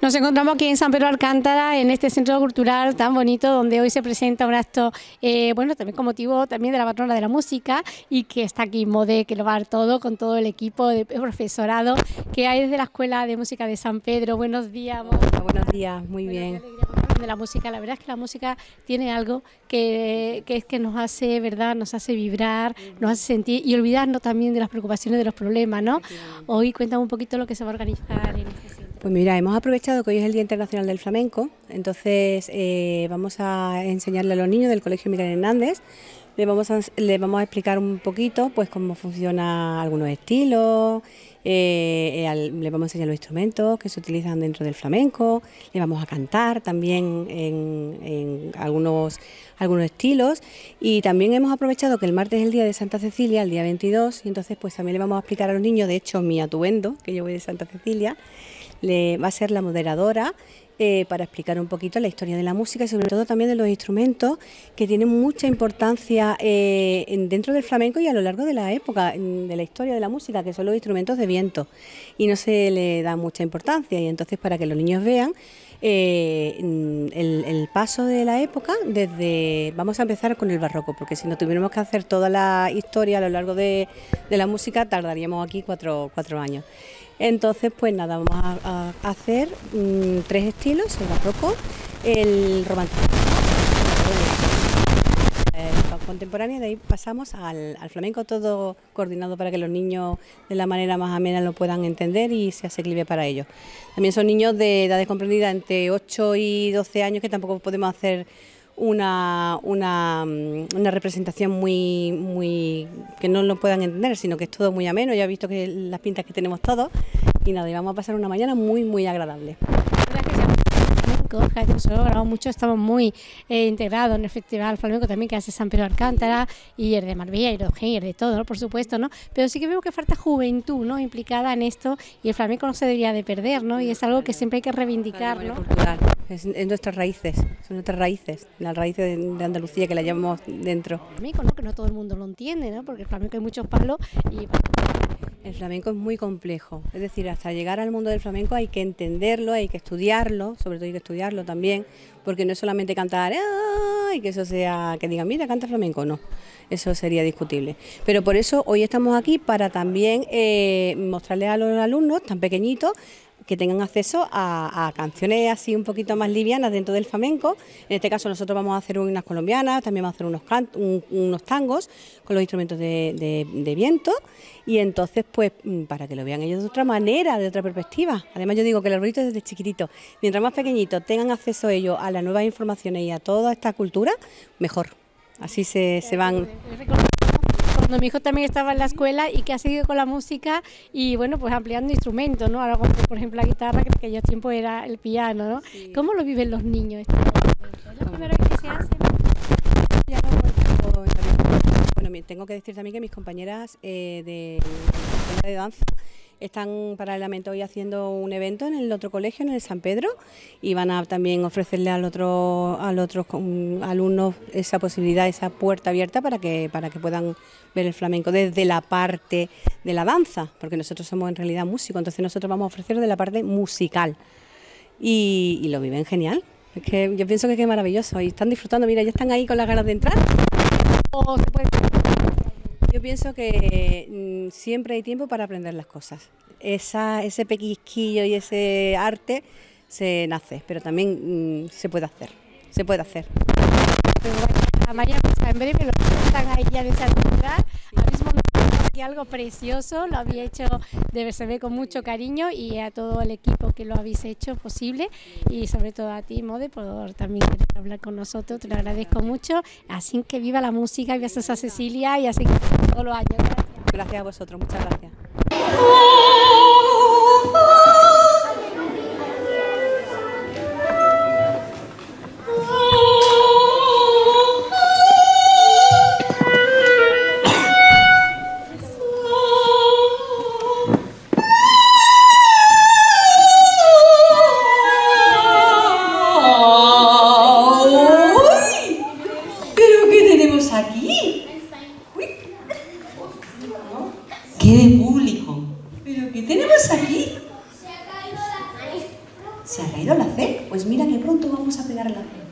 Nos encontramos aquí en San Pedro Alcántara, en este centro cultural tan bonito, donde hoy se presenta un acto, eh, bueno, también con motivo también de la patrona de la música y que está aquí Mode, que lo va a dar todo, con todo el equipo de profesorado que hay desde la Escuela de Música de San Pedro. Buenos días, buenos días, muy bien. De la música, la verdad es que la música tiene algo que, que, es que nos hace, ¿verdad? Nos hace vibrar, nos hace sentir y olvidarnos también de las preocupaciones, de los problemas, ¿no? Hoy cuéntame un poquito lo que se va a organizar en este pues mira, hemos aprovechado que hoy es el Día Internacional del Flamenco, entonces eh, vamos a enseñarle a los niños del Colegio Miguel Hernández, le vamos a, vamos a explicar un poquito pues cómo funciona algunos estilos, eh, eh, le vamos a enseñar los instrumentos que se utilizan dentro del flamenco, le vamos a cantar también en, algunos, algunos estilos. Y también hemos aprovechado que el martes es el día de Santa Cecilia, el día 22, y entonces pues también le vamos a explicar a los niños, de hecho mi atuendo, que yo voy de Santa Cecilia, le, va a ser la moderadora eh, para explicar un poquito la historia de la música y sobre todo también de los instrumentos que tienen mucha importancia eh, dentro del flamenco y a lo largo de la época, de la historia de la música, que son los instrumentos de viento y no se le da mucha importancia y entonces para que los niños vean eh, el, paso de la época desde, vamos a empezar con el barroco, porque si no tuviéramos que hacer toda la historia a lo largo de, la música, tardaríamos aquí cuatro, cuatro años. Entonces, pues nada, vamos a, hacer mm, tres estilos, el barroco, el romanticismo, el contemporáneo, de ahí pasamos al, flamenco, todo coordinado para que los niños de la manera más amena lo puedan entender y se asequible para ellos. También son niños de edades comprendidas entre 8 y 12 años que tampoco podemos hacer una, una, mm, una, representación muy, muy que no lo puedan entender, sino que es todo muy ameno. Ya he visto que las pintas que tenemos todos y nada, y vamos a pasar una mañana muy, muy agradable flamenco, nosotros grabamos mucho, estamos muy eh, integrados en el Festival Flamenco también que hace San Pedro Alcántara y el de Marbella y el de todo, por supuesto, ¿no? Pero sí que vemos que falta juventud, ¿no? Implicada en esto y el flamenco no se debería de perder, ¿no? Y es algo que siempre hay que reivindicar, ¿no? Es, nuestras raíces, son nuestras raíces, las raíces de, Andalucía que la llevamos dentro. Flamenco, ¿no? Que no todo el mundo lo entiende, ¿no? Porque el flamenco hay muchos palos y el flamenco es muy complejo, es decir, hasta llegar al mundo del flamenco hay que entenderlo, hay que estudiarlo, sobre todo hay que estudiarlo también, porque no es solamente cantar, y que eso sea, que digan, mira, canta flamenco, no, eso sería discutible. Pero por eso hoy estamos aquí para también eh, mostrarles a los alumnos tan pequeñitos que tengan acceso a, canciones así un poquito más livianas dentro del flamenco. En este caso nosotros vamos a hacer unas colombianas, también vamos a hacer unos, unos tangos con los instrumentos de, viento y entonces pues mm, para que lo vean ellos de otra manera, de otra perspectiva. Además yo digo que el arbolito desde chiquitito, mientras más pequeñitos tengan acceso ellos a las nuevas informaciones y a toda esta cultura, mejor. Así se van cuando mi hijo también estaba en la escuela y que ha seguido con la música y bueno, pues ampliando instrumentos, ¿no? Ahora, por ejemplo, la guitarra, que en aquellos tiempos era el piano, ¿no? ¿Cómo lo viven los niños? ¿Es la primera vez que se hace? Bueno, tengo que decir también que mis compañeras eh, de, de danza están paralelamente hoy haciendo un evento en el otro colegio, en el San Pedro, y van a también ofrecerle al otro, al otros alumnos esa posibilidad, esa puerta abierta para que, para que puedan ver el flamenco desde la parte de la danza, porque nosotros somos en realidad músicos, entonces nosotros vamos a ofrecer de la parte musical. Y, lo viven genial. Es que yo pienso que es maravilloso y están disfrutando. Mira, ya están ahí con las ganas de entrar. O se puede yo pienso que mm, siempre hay tiempo para aprender las cosas. Esa, ese pequisquillo y ese arte se nace, pero también mm, se puede hacer. Se puede hacer. María, pues en breve lo están ahí ya de aquí algo precioso, lo había hecho de ve con mucho cariño y a todo el equipo que lo habéis hecho posible y sobre todo a ti, Mode, por también querer hablar con nosotros, te lo agradezco mucho. Así que viva la música, viva a Cecilia y así que todos los años. Gracias. Gracias a vosotros, muchas gracias. ¿Qué de público? ¿Pero qué tenemos aquí? Se ha caído la fe. ¿Se ha caído la fe? Pues mira que pronto vamos a pegar la fe.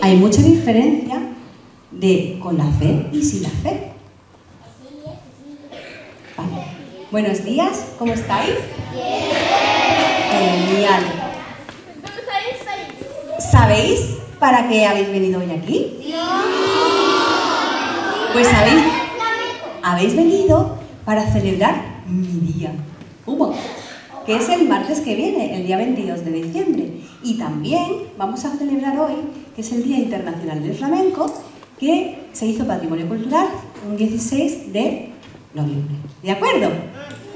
Hay mucha diferencia de con la fe y sin la fe. Vale. Buenos días, ¿cómo estáis? Bien. Genial. ¿Sabéis para qué habéis venido hoy aquí? Pues habéis, habéis venido para celebrar mi día. ¿Cómo? Que es el martes que viene, el día 22 de diciembre. Y también vamos a celebrar hoy, que es el Día Internacional del Flamenco, que se hizo Patrimonio Cultural un 16 de noviembre. ¿De acuerdo?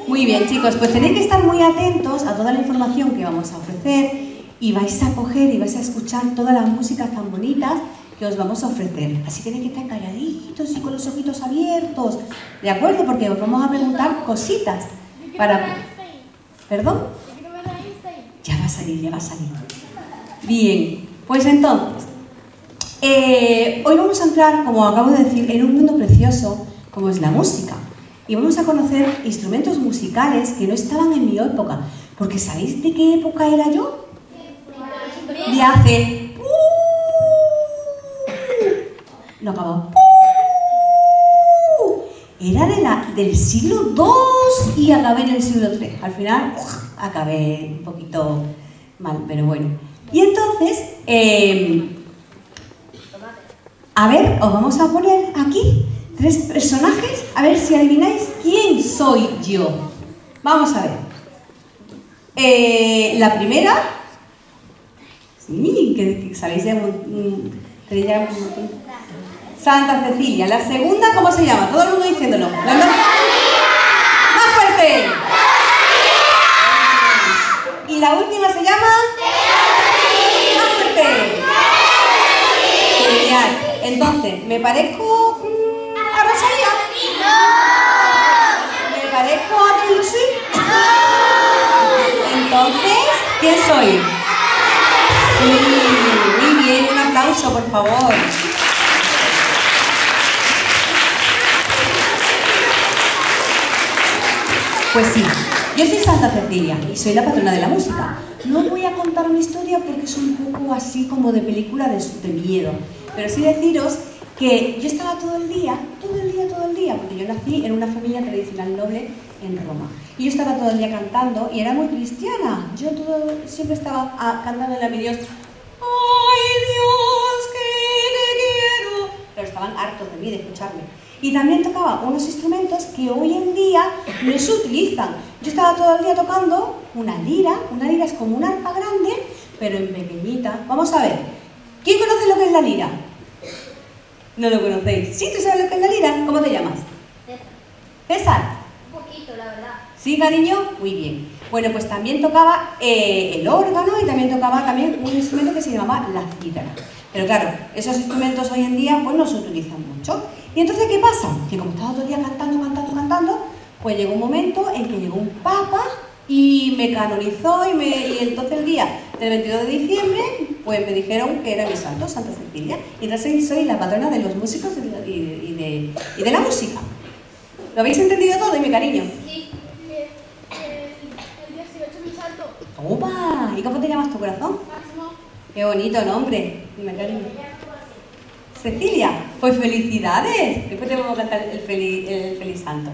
Muy bien, chicos, pues tenéis que estar muy atentos a toda la información que vamos a ofrecer y vais a coger y vais a escuchar todas las músicas tan bonitas que os vamos a ofrecer. Así que tenéis que estar calladitos y con los ojitos abiertos, ¿de acuerdo? Porque os vamos a preguntar cositas para... ¿Perdón? Ya va a salir, ya va a salir. Bien, pues entonces, eh, hoy vamos a entrar, como acabo de decir, en un mundo precioso como es la música y vamos a conocer instrumentos musicales que no estaban en mi época. Porque ¿sabéis de qué época era yo? Hace... No acabó. Era de la, del siglo II y acabé en el siglo III. Al final acabé un poquito mal, pero bueno. Y entonces, eh, a ver, os vamos a poner aquí tres personajes, a ver si adivináis quién soy yo. Vamos a ver. Eh, la primera, que, sabéis ya, ya Santa Cecilia. La segunda, ¿cómo se llama? Todo el mundo diciéndolo. ¿La ¡Más fuerte! Y la última se llama... ¡Más fuerte! Genial. Entonces, ¿me parezco a Rosalía? ¿Me parezco a Taylor Entonces, ¿quién soy? Muy bien, un aplauso, por favor. Pues sí, yo soy Santa Cecilia y soy la patrona de la música. No voy a contar una historia porque es un poco así como de película de, de miedo, pero sí deciros que yo estaba todo el día, todo el día, todo el día, porque yo nací en una familia tradicional noble en Roma. Y yo estaba todo el día cantando y era muy cristiana. Yo todo, siempre estaba ah, cantando en a mi Dios, ¡ay Dios, que te quiero! Pero estaban hartos de mí, de escucharme. Y también tocaba unos instrumentos que hoy en día no se utilizan. Yo estaba todo el día tocando una lira, una lira es como una arpa grande, pero en pequeñita. Vamos a ver, ¿quién conoce lo que es la lira? No lo conocéis. ¿Sí? ¿Tú sabes lo que es la lira? ¿Cómo te llamas? César. ¿César? Un poquito, la verdad. ¿Sí, cariño? Muy bien. Bueno, pues también tocaba eh, el órgano y también tocaba también un instrumento que se llamaba la cítara. Pero claro, esos instrumentos hoy en día pues no se utilizan mucho. ¿Y entonces qué pasa? Que como estaba todo el día cantando, cantando, cantando, pues llegó un momento en que llegó un papa y me canonizó y, me, y entonces el día del 22 de diciembre pues me dijeron que era mi santo, Santa Cecilia. Y entonces soy la patrona de los músicos y de, y de, y de la música. ¿Lo habéis entendido todo, mi cariño? ¡Opa! ¿Y cómo te llamas tu corazón? Máximo. Qué bonito nombre. Dime, cariño. Cecilia, pues felicidades. Después te vamos a cantar el feliz, el feliz santo.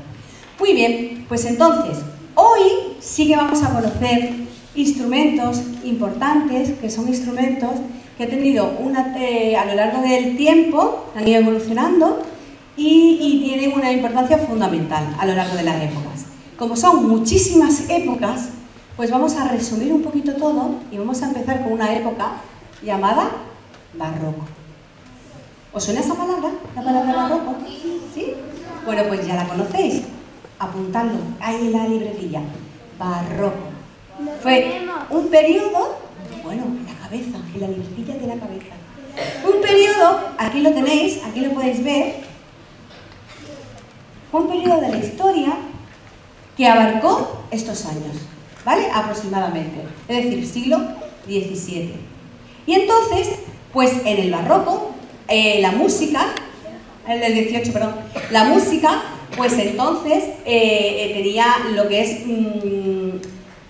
Muy bien, pues entonces, hoy sí que vamos a conocer instrumentos importantes, que son instrumentos que han tenido una, eh, a lo largo del tiempo, han ido evolucionando y, y tienen una importancia fundamental a lo largo de las épocas. Como son muchísimas épocas, pues vamos a resumir un poquito todo y vamos a empezar con una época llamada barroco. ¿Os suena esa palabra? ¿La palabra barroco? ¿Sí? Bueno, pues ya la conocéis. Apuntadlo ahí en la libretilla. Barroco. Fue un periodo, bueno, en la cabeza, en la libretilla de la cabeza. Un periodo, aquí lo tenéis, aquí lo podéis ver, fue un periodo de la historia que abarcó estos años, ¿vale? Aproximadamente, es decir, siglo XVII. Y entonces, pues en el barroco, eh, la música, el del 18, perdón, la música Pues entonces eh, tenía lo que es... mm,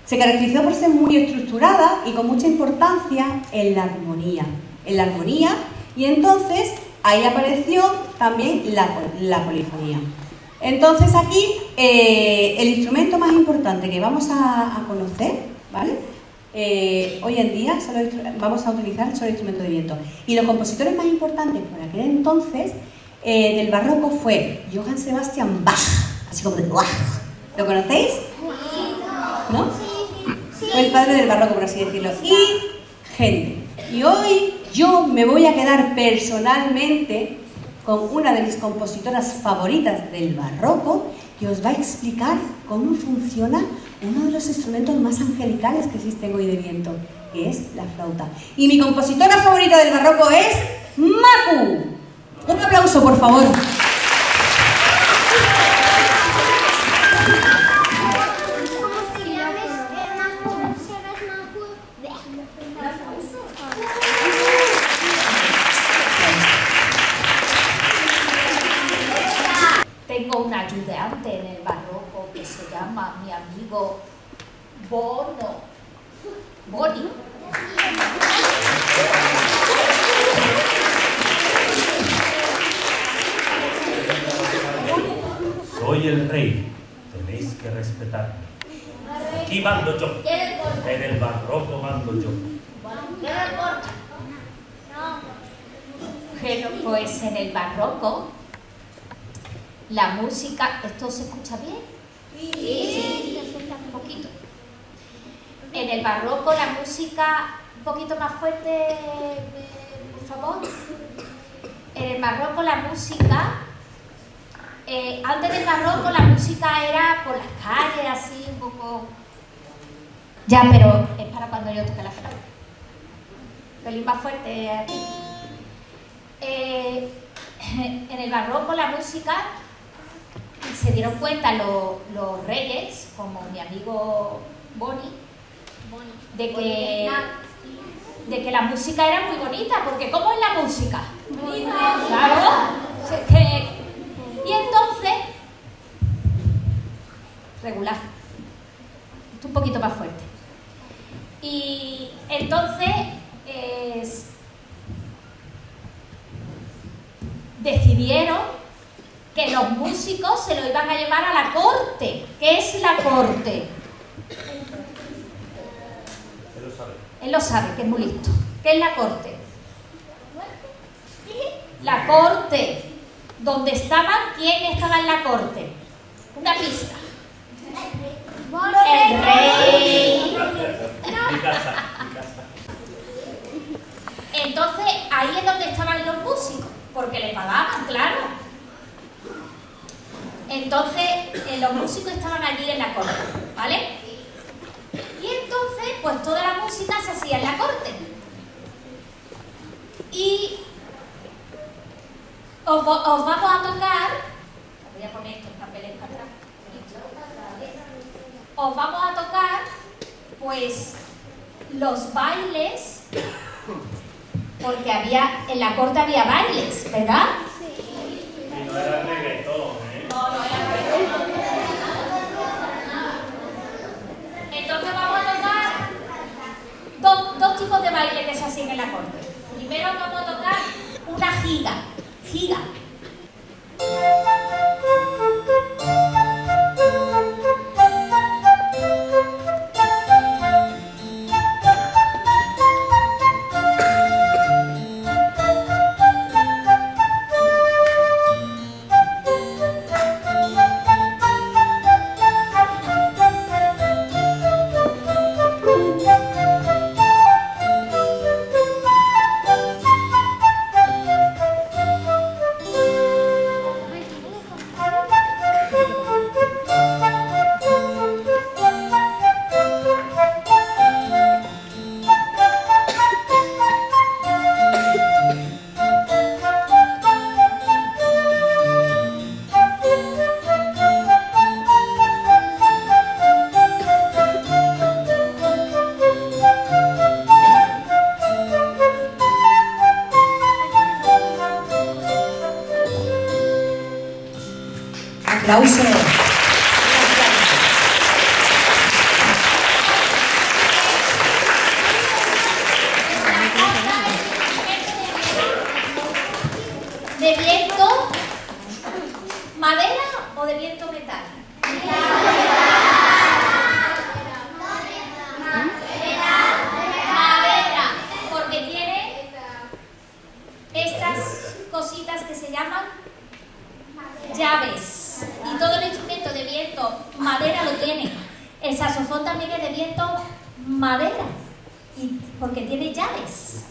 se caracterizó por ser muy estructurada y con mucha importancia en la armonía. En la armonía, y entonces ahí apareció también la, la polifonía. Entonces aquí eh, el instrumento más importante que vamos a, a conocer, ¿vale? Eh, hoy en día vamos a utilizar solo instrumentos de viento. Y los compositores más importantes por aquel entonces eh, del barroco fue Johann Sebastian Bach, así como de Bach. ¿Lo conocéis? ¿No? Fue el padre del barroco, por así decirlo. Y gente. Y hoy yo me voy a quedar personalmente con una de mis compositoras favoritas del barroco que os va a explicar cómo funciona uno de los instrumentos más angelicales que existen hoy de viento, que es la flauta. Y mi compositora favorita del barroco es Maku. Un aplauso, por favor. En el barroco que se llama mi amigo Bono. Boni. Soy el rey, tenéis que respetarme. Aquí mando yo, en el barroco mando yo. Bueno, pues en el barroco la música, ¿esto se escucha bien? Sí. Un poquito. En el barroco la música, un poquito más fuerte, eh, por favor. En el barroco la música, eh, antes del barroco la música era por las calles, así un poco... Ya, pero es para cuando yo toque la flauta. Pelín más fuerte aquí. Eh, en el barroco la música se dieron cuenta lo- los reyes, como mi amigo Boni, de que, de que la música era muy bonita, porque ¿cómo es la música? Claro. y entonces, regular, Esto un poquito más fuerte. Y entonces es- decidieron que los músicos se lo iban a llevar a la corte. ¿Qué es la corte? Él lo sabe. Él lo sabe, que es muy listo. ¿Qué es la corte? La corte. ¿Dónde estaban? ¿Quién estaba en la corte? Una pista. El rey. Mi casa, mi casa. Entonces, ahí es donde estaban los músicos, porque le pagaban, claro. Entonces, eh, los músicos estaban allí en la corte, ¿vale? Y entonces, pues toda la música se hacía en la corte. Y os, vamos a tocar, voy a poner estos papeles para atrás, os vamos a tocar, pues, los bailes porque había, en la corte había bailes, ¿verdad? ¿De viento madera o de viento metal? Madera, porque tiene estas cositas que se llaman llaves. Y todo el instrumento de viento madera lo tiene. El saxofón también es de viento madera, y porque tiene llaves.